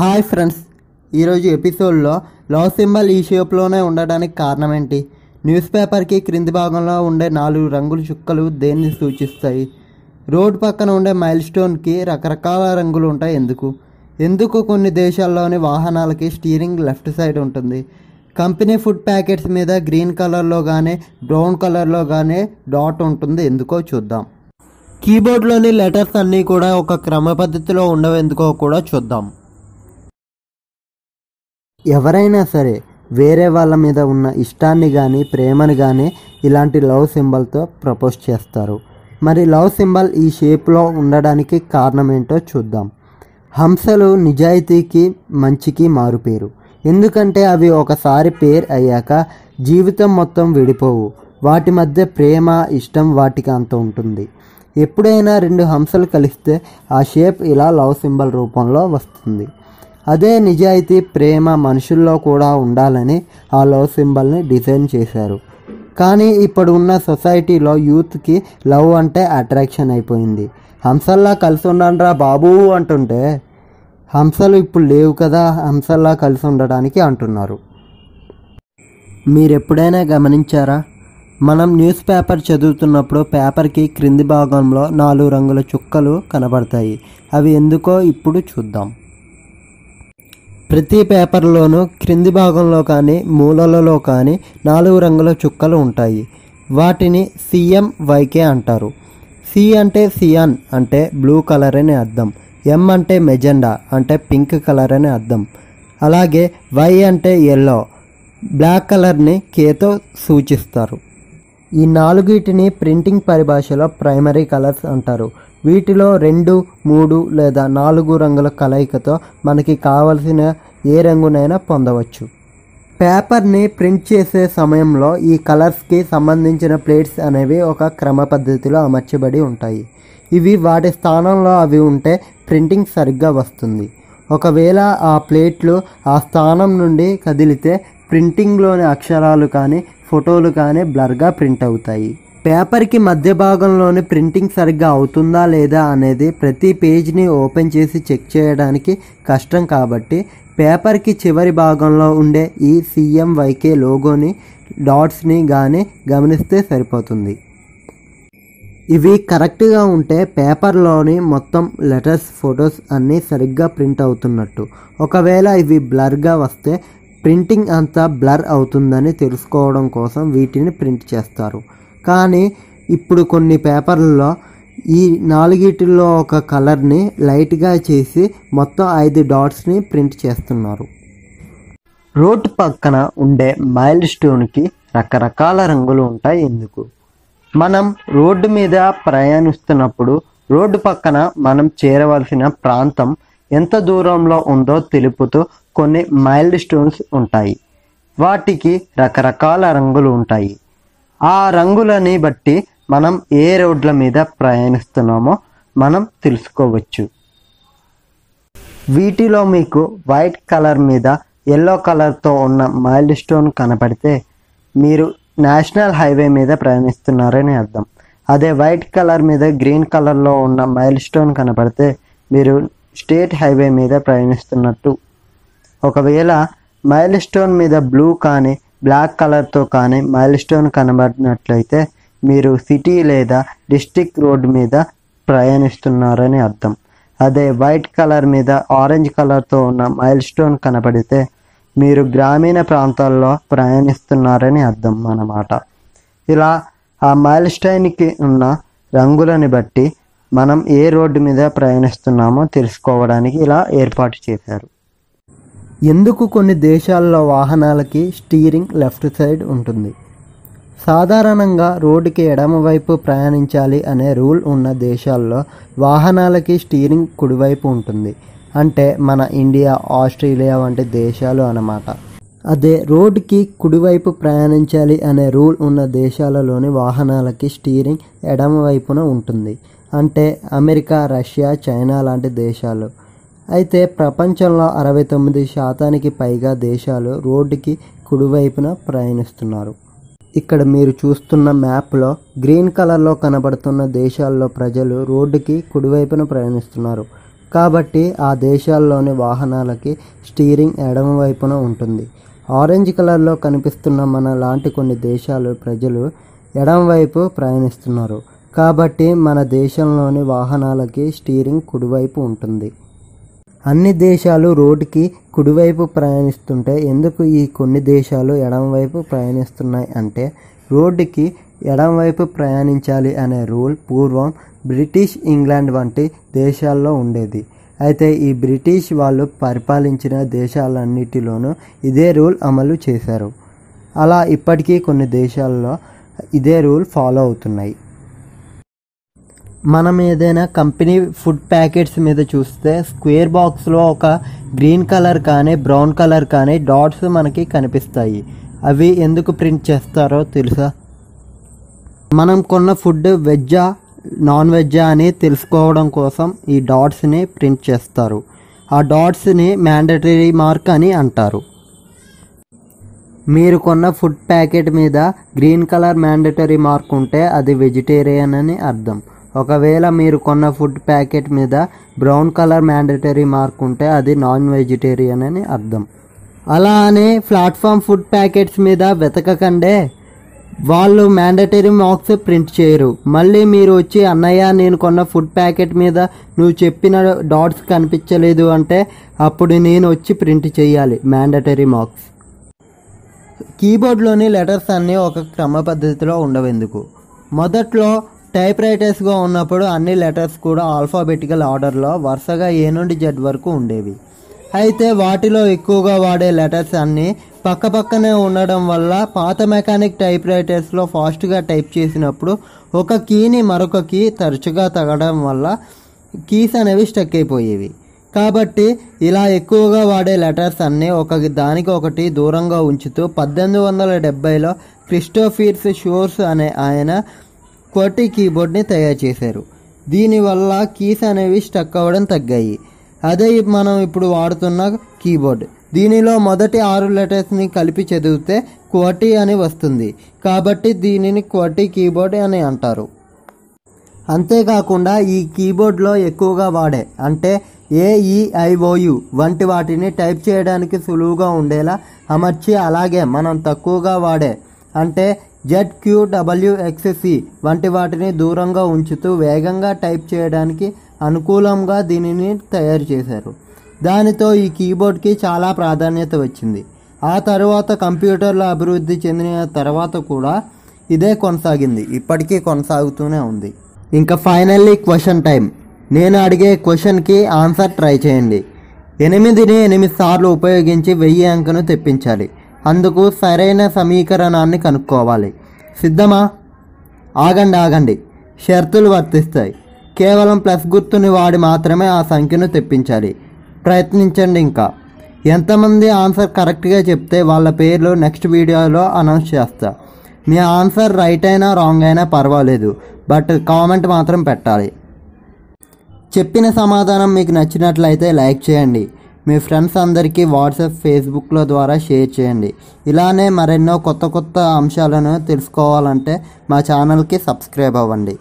Hi friends ఈరోజు ఎపిసోడ్లో love symbol ఈ షేప్లోనే ఉండడానికి కారణం ఏంటి న్యూస్ పేపర్కి క్రింది భాగంలో ఉండే నాలుగు రంగుల చుక్కలు దేన్ని సూచిస్తాయి? రోడ్ పక్కన ఉండే మైల్ స్టోన్కి రకరకాల రంగులు ఉంటాయి. ఎందుకు? ఎందుకు కొన్ని దేశాల్లోని వాహనాలకి స్టీరింగ్ లెఫ్ట్ సైడ్ ఉంటుంది? కంపెనీ ఫుడ్ ప్యాకెట్స్ మీద గ్రీన్ కలర్లో కానీ బ్రౌన్ కలర్లో కానీ డాట్ ఉంటుంది. ఎందుకో చూద్దాం. కీబోర్డ్లోని లెటర్స్ అన్నీ కూడా ఒక క్రమ పద్ధతిలో ఉండవెందుకో కూడా చూద్దాం. ఎవరైనా సరే వేరే వాళ్ళ మీద ఉన్న ఇష్టాన్ని కానీ ప్రేమని కానీ ఇలాంటి లవ్ సింబల్తో ప్రపోజ్ చేస్తారు. మరి లవ్ సింబల్ ఈ షేప్లో ఉండడానికి కారణం ఏంటో చూద్దాం. హంసలు నిజాయితీకి మంచికి మారుపేరు ఎందుకంటే అవి ఒకసారి పేరు అయ్యాక జీవితం మొత్తం విడిపోవు. వాటి మధ్య ప్రేమ ఇష్టం వాటికి అంత ఉంటుంది. ఎప్పుడైనా రెండు హంసలు కలిస్తే ఆ షేప్ ఇలా లవ్ సింబల్ రూపంలో వస్తుంది. అదే నిజాయితీ ప్రేమ మనుషుల్లో కూడా ఉండాలని ఆ లవ్ సింబల్ని డిజైన్ చేశారు. కానీ ఇప్పుడు ఉన్న సొసైటీలో యూత్కి లవ్ అంటే అట్రాక్షన్ అయిపోయింది. హంసల్లా కలిసి ఉండండిరా బాబు అంటుంటే హంసలు ఇప్పుడు లేవు కదా హంసల్లా కలిసి ఉండడానికి అంటున్నారు. మీరు ఎప్పుడైనా గమనించారా? మనం న్యూస్ పేపర్ చదువుతున్నప్పుడు పేపర్కి క్రింది భాగంలో నాలుగు రంగుల చుక్కలు కనబడతాయి. అవి ఎందుకో ఇప్పుడు చూద్దాం. ప్రతి పేపర్లోనూ క్రింది భాగంలో కానీ మూలలలో కానీ నాలుగు రంగుల చుక్కలు ఉంటాయి. వాటిని సిఎం వైకే అంటారు. సి అంటే సియాన్ అంటే బ్లూ కలర్ అని అర్థం. ఎం అంటే మెజెండా అంటే పింక్ కలర్ అని అర్థం. అలాగే వై అంటే ఎల్లో బ్లాక్ కలర్ని కేతో సూచిస్తారు. ఈ నాలుగిటిని ప్రింటింగ్ పరిభాషలో ప్రైమరీ కలర్స్ అంటారు. వీటిలో రెండు మూడు లేదా నాలుగు రంగుల కలయికతో మనకి కావలసిన ఏ రంగునైనా పొందవచ్చు. పేపర్ని ప్రింట్ చేసే సమయంలో ఈ కలర్స్కి సంబంధించిన ప్లేట్స్ అనేవి ఒక క్రమ పద్ధతిలో అమర్చబడి ఉంటాయి. ఇవి వాటి స్థానంలో అవి ఉంటే ప్రింటింగ్ సరిగ్గా వస్తుంది. ఒకవేళ ఆ ప్లేట్లు ఆ స్థానం నుండి కదిలితే ప్రింటింగ్లోని అక్షరాలు కానీ ఫోటోలు కానీ బ్లర్గా ప్రింట్ అవుతాయి. పేపర్కి మధ్య భాగంలోని ప్రింటింగ్ సరిగ్గా అవుతుందా లేదా అనేది ప్రతి పేజ్ని ఓపెన్ చేసి చెక్ చేయడానికి కష్టం కాబట్టి పేపర్కి చివరి భాగంలో ఉండే ఈ సిఎంవైకే లోగోని డాట్స్ని కానీ గమనిస్తే సరిపోతుంది. ఇవి కరెక్ట్గా ఉంటే పేపర్లోని మొత్తం లెటర్స్ ఫొటోస్ అన్నీ సరిగ్గా ప్రింట్ అవుతున్నట్టు. ఒకవేళ ఇవి బ్లర్గా వస్తే ప్రింటింగ్ అంతా బ్లర్ అవుతుందని తెలుసుకోవడం కోసం వీటిని ప్రింట్ చేస్తారు. కానీ ఇప్పుడు కొన్ని పేపర్లలో ఈ నాలుగిటిల్లో ఒక కలర్ని లైట్గా చేసి మొత్తం ఐదు డాట్స్ని ప్రింట్ చేస్తున్నారు. రోడ్డు పక్కన ఉండే మైల్ స్టోన్కి రకరకాల రంగులు ఉంటాయి ఎందుకు? మనం రోడ్డు మీద ప్రయాణిస్తున్నప్పుడు రోడ్డు పక్కన మనం చేరవలసిన ప్రాంతం ఎంత దూరంలో ఉందో తెలుపుతూ కొన్ని మైల్డ్ స్టోన్స్ ఉంటాయి. వాటికి రకరకాల రంగులు ఉంటాయి. ఆ రంగులని బట్టి మనం ఏ రోడ్ల మీద ప్రయాణిస్తున్నామో మనం తెలుసుకోవచ్చు. వీటిలో మీకు వైట్ కలర్ మీద ఎల్లో కలర్తో ఉన్న మైల్డ్ స్టోన్ కనపడితే మీరు నేషనల్ హైవే మీద ప్రయాణిస్తున్నారని అర్థం. అదే వైట్ కలర్ మీద గ్రీన్ కలర్లో ఉన్న మైల్ స్టోన్ కనపడితే మీరు స్టేట్ హైవే మీద ప్రయాణిస్తున్నట్టు. ఒకవేళ మైల్ స్టోన్ మీద బ్లూ కానీ బ్లాక్ కలర్తో కానీ మైల్ స్టోన్ కనబడినట్లయితే మీరు సిటీ లేదా డిస్టిక్ రోడ్ మీద ప్రయాణిస్తున్నారని అర్థం. అదే వైట్ కలర్ మీద ఆరెంజ్ కలర్తో ఉన్న మైల్ స్టోన్ కనపడితే మీరు గ్రామీణ ప్రాంతాల్లో ప్రయాణిస్తున్నారని అర్థం అన్నమాట. ఇలా ఆ మైల్ స్టైన్కి ఉన్న రంగులను బట్టి మనం ఏ రోడ్డు మీద ప్రయాణిస్తున్నామో తెలుసుకోవడానికి ఇలా ఏర్పాటు చేశారు. ఎందుకు కొన్ని దేశాల్లో వాహనాలకి స్టీరింగ్ లెఫ్ట్ సైడ్ ఉంటుంది? సాధారణంగా రోడ్డుకి ఎడమవైపు ప్రయాణించాలి అనే రూల్ ఉన్న దేశాల్లో వాహనాలకి స్టీరింగ్ కుడివైపు ఉంటుంది. అంటే మన ఇండియా ఆస్ట్రేలియా వంటి దేశాలు అన్నమాట. అదే రోడ్డుకి కుడివైపు ప్రయాణించాలి అనే రూల్ ఉన్న దేశాలలోని వాహనాలకి స్టీరింగ్ ఎడమవైపున ఉంటుంది. అంటే అమెరికా రష్యా చైనా లాంటి దేశాలు. అయితే ప్రపంచంలో అరవై తొమ్మిది శాతానికి పైగా దేశాలు రోడ్డుకి కుడివైపున ప్రయాణిస్తున్నారు. ఇక్కడ మీరు చూస్తున్న మ్యాప్లో గ్రీన్ కలర్లో కనబడుతున్న దేశాల్లో ప్రజలు రోడ్డుకి కుడివైపున ప్రయాణిస్తున్నారు. కాబట్టి ఆ దేశాల్లోని వాహనాలకి స్టీరింగ్ ఎడమ వైపున ఉంటుంది. ఆరెంజ్ కలర్లో కనిపిస్తున్న మన లాంటి కొన్ని దేశాలు ప్రజలు ఎడమ వైపు ప్రయాణిస్తున్నారు. కాబట్టి మన దేశంలోని వాహనాలకి స్టీరింగ్ కుడివైపు ఉంటుంది. అన్ని దేశాలు రోడ్డుకి కుడివైపు ప్రయాణిస్తుంటే ఎందుకు ఈ కొన్ని దేశాలు ఎడమవైపు ప్రయాణిస్తున్నాయి అంటే రోడ్డుకి ఎడమవైపు ప్రయాణించాలి అనే రూల్ పూర్వం బ్రిటిష్ ఇంగ్లాండ్ వంటి దేశాల్లో ఉండేది. అయితే ఈ బ్రిటిష్ వాళ్ళు పరిపాలించిన దేశాలన్నిటిలోనూ ఇదే రూల్ అమలు చేశారు. అలా ఇప్పటికీ కొన్ని దేశాల్లో ఇదే రూల్ ఫాలో అవుతున్నాయి. మనం ఏదైనా కంపెనీ ఫుడ్ ప్యాకెట్స్ మీద చూస్తే స్క్వేర్ బాక్స్లో ఒక గ్రీన్ కలర్ కానీ బ్రౌన్ కలర్ కానీ డాట్స్ మనకి కనిపిస్తాయి. అవి ఎందుకు ప్రింట్ చేస్తారో తెలుసా? మనం కొన్న ఫుడ్ వెజ్జా నాన్ వెజ్జా అని తెలుసుకోవడం కోసం ఈ డాట్స్ని ప్రింట్ చేస్తారు. ఆ డాట్స్ని మ్యాండటరీ మార్క్ అని అంటారు. మీరు కొన్న ఫుడ్ ప్యాకెట్ మీద గ్రీన్ కలర్ మ్యాండటరీ మార్క్ ఉంటే అది వెజిటేరియన్ అని అర్థం. ఒకవేళ మీరు కొన్న ఫుడ్ ప్యాకెట్ మీద బ్రౌన్ కలర్ మ్యాండటరీ మార్క్ ఉంటే అది నాన్ వెజిటేరియన్ అని అర్థం. అలా అని ప్లాట్ఫామ్ ఫుడ్ ప్యాకెట్స్ మీద వెతకకండే వాళ్ళు మ్యాండటరీ మార్క్స్ ప్రింట్ చేయరు. మళ్ళీ మీరు వచ్చి అన్నయ్య నేను కొన్న ఫుడ్ ప్యాకెట్ మీద నువ్వు చెప్పిన డాట్స్ కనిపించలేదు అంటే అప్పుడు నేను వచ్చి ప్రింట్ చేయాలి మ్యాండటరీ మార్క్స్. కీబోర్డ్లోని లెటర్స్ అన్నీ ఒక క్రమ పద్ధతిలో ఉండవెందుకు మొదట్లో టైప్ రైటర్స్గా ఉన్నప్పుడు అన్ని లెటర్స్ కూడా ఆల్ఫాబెటికల్ ఆర్డర్లో వరుసగా ఏ నుండి జెడ్ వరకు ఉండేవి. అయితే వాటిలో ఎక్కువగా వాడే లెటర్స్ అన్నీ పక్కపక్కనే ఉండడం వల్ల పాత మెకానిక్ టైప్ రైటర్స్లో ఫాస్ట్గా టైప్ చేసినప్పుడు ఒక కీని మరొక కీ తరచుగా తగడం వల్ల కీస్ అనేవి స్టక్ అయిపోయేవి. కాబట్టి ఇలా ఎక్కువగా వాడే లెటర్స్ అన్నీ ఒక దానికి ఒకటి దూరంగా ఉంచుతూ పద్దెనిమిది వందల డెబ్బైలో క్రిస్టోఫీర్స్ షోర్స్ అనే ఆయన క్వర్టీ కీబోర్డ్ని తయారు చేశారు. దీనివల్ల కీస్ అనేవి స్టక్ అవ్వడం తగ్గాయి. అదే మనం ఇప్పుడు వాడుతున్న కీబోర్డ్. దీనిలో మొదటి ఆరు లెటర్స్ని కలిపి చదివితే క్వర్టీ అని వస్తుంది. కాబట్టి దీనిని క్వర్టీ కీబోర్డ్ అని అంటారు. అంతేకాకుండా ఈ కీబోర్డ్లో ఎక్కువగా వాడే అంటే ఏఈఐఓయు వంటి వాటిని టైప్ చేయడానికి సులువుగా ఉండేలా అమర్చి అలాగే మనం తక్కువగా వాడే అంటే జెడ్ క్యూ వంటి వాటిని దూరంగా ఉంచుతూ వేగంగా టైప్ చేయడానికి అనుకూలంగా దీనిని తయారు చేశారు. దానితో ఈ కీబోర్డ్కి చాలా ప్రాధాన్యత వచ్చింది. ఆ తర్వాత కంప్యూటర్ల అభివృద్ధి చెందిన తర్వాత కూడా ఇదే కొనసాగింది. ఇప్పటికీ కొనసాగుతూనే ఉంది. ఇంకా ఫైనల్లీ క్వశ్చన్ టైం నేను అడిగే క్వశ్చన్కి ఆన్సర్ ట్రై చేయండి. ఎనిమిదిని ఎనిమిది సార్లు ఉపయోగించి వెయ్యి అంకను తెప్పించాలి. అందుకు సరైన సమీకరణాన్ని కనుక్కోవాలి. సిద్ధమా? ఆగండి ఆగండి. షరతులు వర్తిస్తాయి. కేవలం ప్లస్ గుర్తుని వాడి మాత్రమే ఆ సంఖ్యను తెప్పించాలి. ప్రయత్నించండి ఇంకా. ఎంతమంది ఆన్సర్ కరెక్ట్గా చెప్తే వాళ్ళ పేర్లు నెక్స్ట్ వీడియోలో అనౌన్స్ చేస్తా. మీ ఆన్సర్ రైట్ అయినా రాంగ్ అయినా పర్వాలేదు. బట్ కామెంట్ మాత్రం పెట్టాలి. చెప్పిన సమాధానం మీకు నచ్చినట్లయితే లైక్ చేయండి. మీ ఫ్రెండ్స్ అందరికీ వాట్సాప్ ఫేస్బుక్లో ద్వారా షేర్ చేయండి. ఇలానే మరెన్నో కొత్త కొత్త అంశాలను తెలుసుకోవాలంటే మా ఛానల్కి సబ్స్క్రైబ్ అవ్వండి.